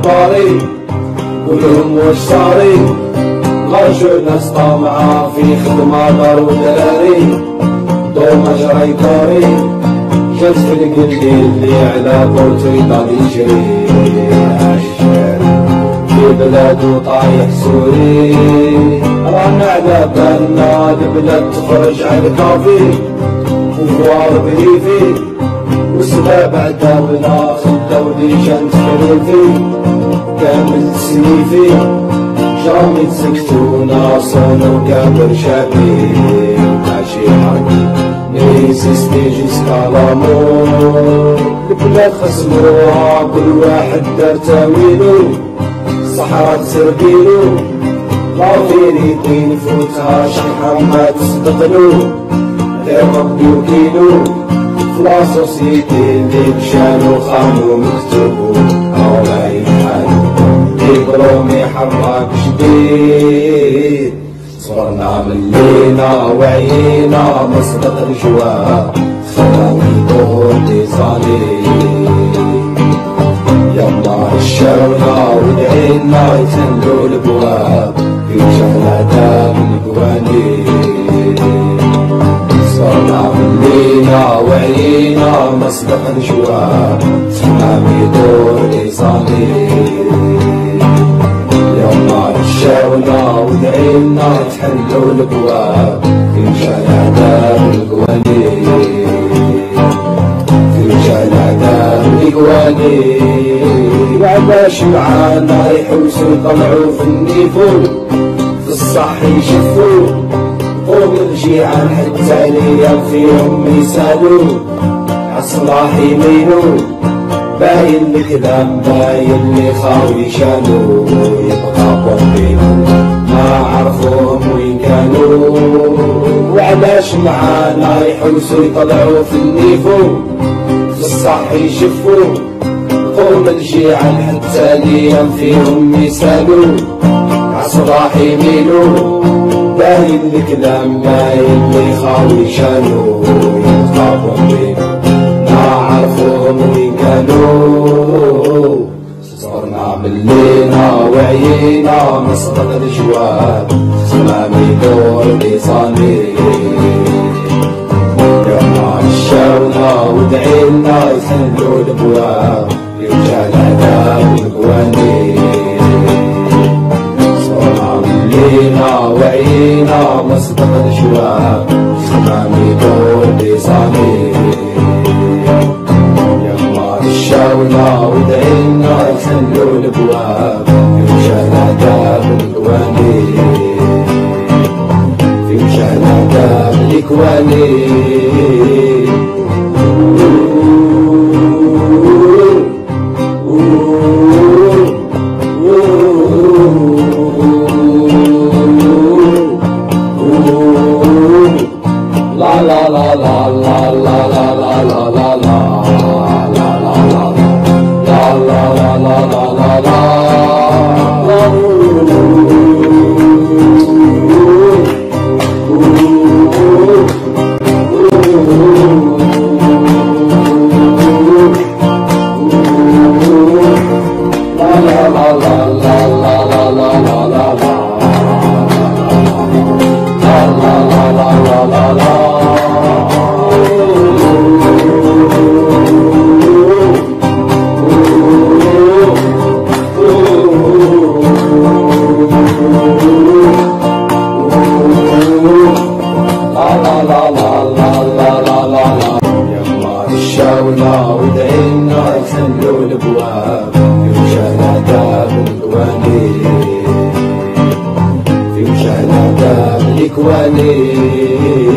الطريق كلهم صاري غرجوا ناس طامعة في خدمة دار ودراري دور مجري طريق جلس في القلبي اللي على بورتري دار يجري في بلادو طايح سوري. رانا على بالنا البلاد تخرج على الكافي. وفوار بليفي وسباب عذابنا خلي لي جنت في كامل سنيفي. جامي تسكتونا صونو كابر شابي ماشي حق نيسي ستيجي سكالامو البلاد خسروها كل واحد دار تاويلو. صحراء تسربيلو غافيري طين فوتها شحرا ما تصدقلو غير ربي وكيلو of la société بيكشالو خانو مكتوبو هواي حالو يبرومي حراك جديد صرنا ملينا وعينا مصدق الجواب خلاني بغضي صليب يلا الشرنا ودعينا يتندو البواب يوجهنا دام القوانين صرنا ملينا وعينا مصدق نجوى سحابي دور إيصالي. يوم رشاونا ودعينا تحلوا البواب في مشان عدام القواني في مشان عدام القواني بعد شمعانا يحوسوا طلعوا في النيفو في الصح يشفوا قوم جيعان حتى ليا في أمي سالو. عصلاحي مينو. باين الكلام باين لي خاوي شالو. يبقى بومبينو ما عرفوهم وين كانوا وعلاش معانا يحوسوا يطلعوا في النيفو. في الصح يشفوا قوم الجيعان حتى ليا في أمي سالو. عصلاحي مينو. باين لك ما يلي خاوي شالوا يخافوا بيك ما عرفوهم وين كانوا صرنا ملينا وعينا مصدق الجواب سلامي دور لصاني عشاونا ودعينا يسندوا الابواب يرجع عذاب القوانين jiwa tsunami dole sami يما الشاو الله ودعينا يخلوا الابواب يمشى العذاب الكواني يمشى عليك